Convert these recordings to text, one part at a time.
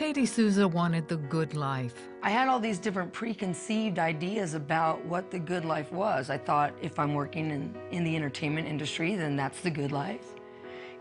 Katie Souza wanted the good life. I had all these different preconceived ideas about what the good life was. I thought if I'm working in, in the entertainment industry, then that's the good life.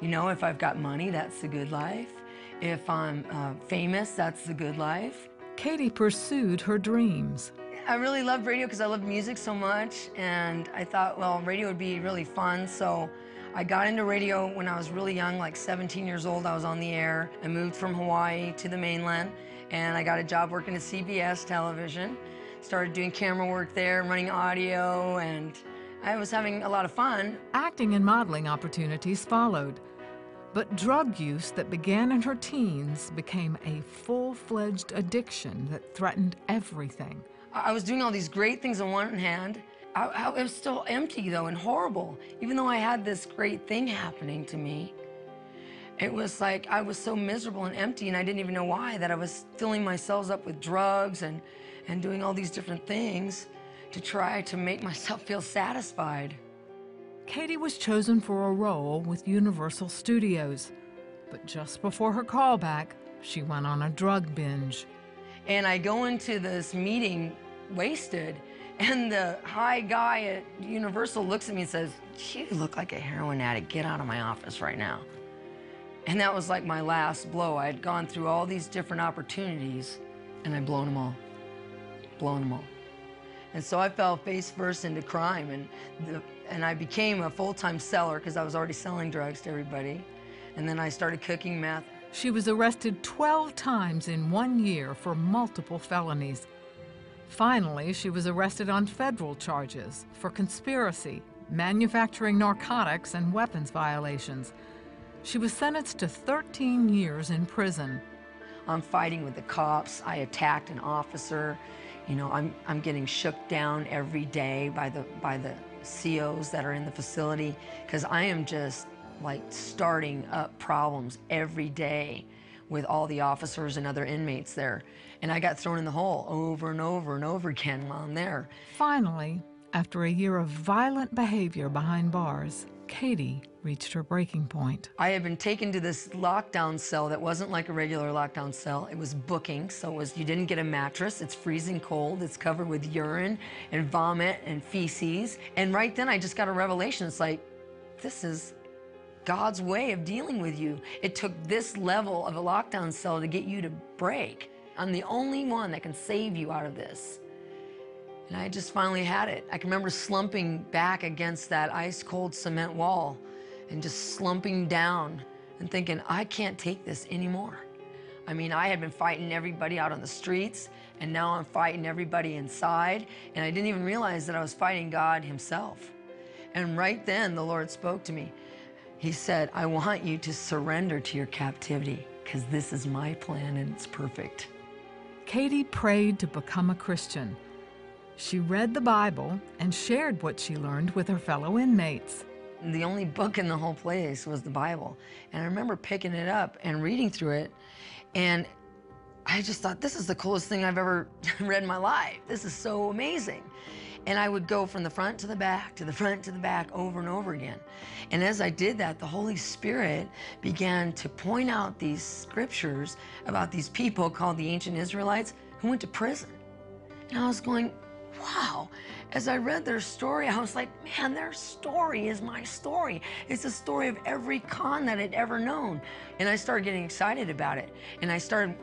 You know, if I've got money, that's the good life. If I'm uh, famous, that's the good life. Katie pursued her dreams. I really loved radio because I loved music so much, and I thought, well, radio would be really fun, so I got into radio when I was really young, like 17 years old. I was on the air. I moved from Hawaii to the mainland, and I got a job working at CBS television. Started doing camera work there, running audio, and I was having a lot of fun. Acting and modeling opportunities followed. But drug use that began in her teens became a full-fledged addiction that threatened everything. I was doing all these great things on one hand. I, I was still empty, though, and horrible. Even though I had this great thing happening to me, it was like I was so miserable and empty, and I didn't even know why, that I was filling myself up with drugs and, and doing all these different things to try to make myself feel satisfied. Katie was chosen for a role with Universal Studios, but just before her callback, she went on a drug binge. And I go into this meeting wasted, and the high guy at Universal looks at me and says, You look like a heroin addict. Get out of my office right now. And that was like my last blow. I had gone through all these different opportunities, and I'd blown them all. Blown them all. And so I fell face first into crime, and, the, and I became a full-time seller because I was already selling drugs to everybody. And then I started cooking meth. She was arrested 12 times in one year for multiple felonies. Finally, she was arrested on federal charges for conspiracy, manufacturing narcotics, and weapons violations. She was sentenced to 13 years in prison. I'm fighting with the cops. I attacked an officer. You know, I'm, I'm getting shook down every day by the, by the COs that are in the facility because I am just like starting up problems every day with all the officers and other inmates there. And I got thrown in the hole over and over and over again while I'm there. Finally, after a year of violent behavior behind bars, Katie reached her breaking point. I had been taken to this lockdown cell that wasn't like a regular lockdown cell. It was booking, so it was you didn't get a mattress. It's freezing cold. It's covered with urine and vomit and feces. And right then I just got a revelation. It's like, this is God's way of dealing with you. It took this level of a lockdown cell to get you to break. I'm the only one that can save you out of this. And I just finally had it. I can remember slumping back against that ice cold cement wall and just slumping down and thinking, I can't take this anymore. I mean, I had been fighting everybody out on the streets, and now I'm fighting everybody inside, and I didn't even realize that I was fighting God Himself. And right then, the Lord spoke to me. He said, I want you to surrender to your captivity, because this is my plan and it's perfect. Katie prayed to become a Christian. She read the Bible and shared what she learned with her fellow inmates. The only book in the whole place was the Bible. And I remember picking it up and reading through it. And I just thought, this is the coolest thing I've ever read in my life. This is so amazing. And I would go from the front to the back, to the front to the back, over and over again. And as I did that, the Holy Spirit began to point out these scriptures about these people called the ancient Israelites who went to prison. And I was going, wow. As I read their story, I was like, man, their story is my story. It's the story of every con that I'd ever known. And I started getting excited about it. And I started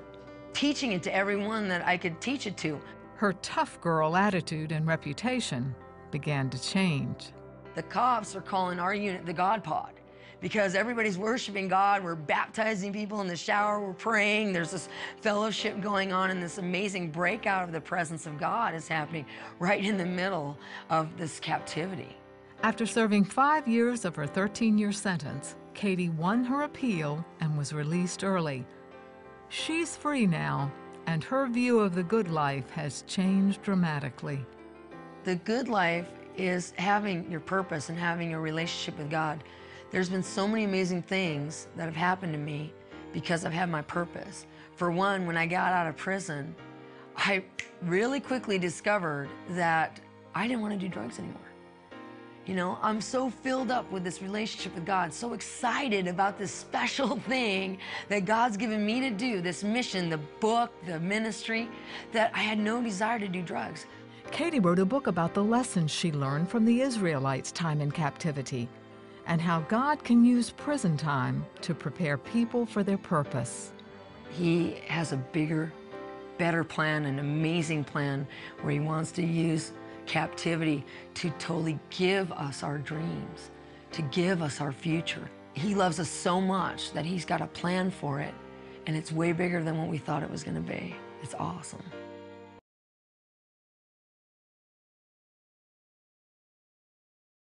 teaching it to everyone that I could teach it to. Her tough girl attitude and reputation began to change. The cops are calling our unit the God Pod because everybody's worshiping God. We're baptizing people in the shower. We're praying. There's this fellowship going on, and this amazing breakout of the presence of God is happening right in the middle of this captivity. After serving five years of her 13 year sentence, Katie won her appeal and was released early. She's free now, and her view of the good life has changed dramatically. The good life is having your purpose and having your relationship with God. There's been so many amazing things that have happened to me because I've had my purpose. For one, when I got out of prison, I really quickly discovered that I didn't want to do drugs anymore. You know, I'm so filled up with this relationship with God, so excited about this special thing that God's given me to do, this mission, the book, the ministry, that I had no desire to do drugs. Katie wrote a book about the lessons she learned from the Israelites' time in captivity and how God can use prison time to prepare people for their purpose. He has a bigger, better plan, an amazing plan where He wants to use captivity to totally give us our dreams, to give us our future. He loves us so much that He's got a plan for it, and it's way bigger than what we thought it was going to be. It's awesome.